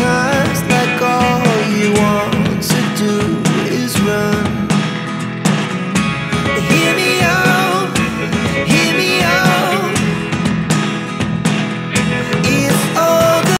time